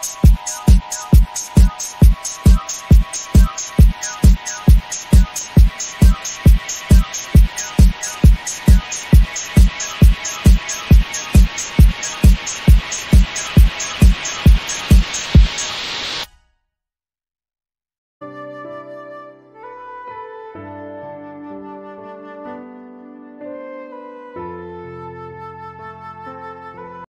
Thanks.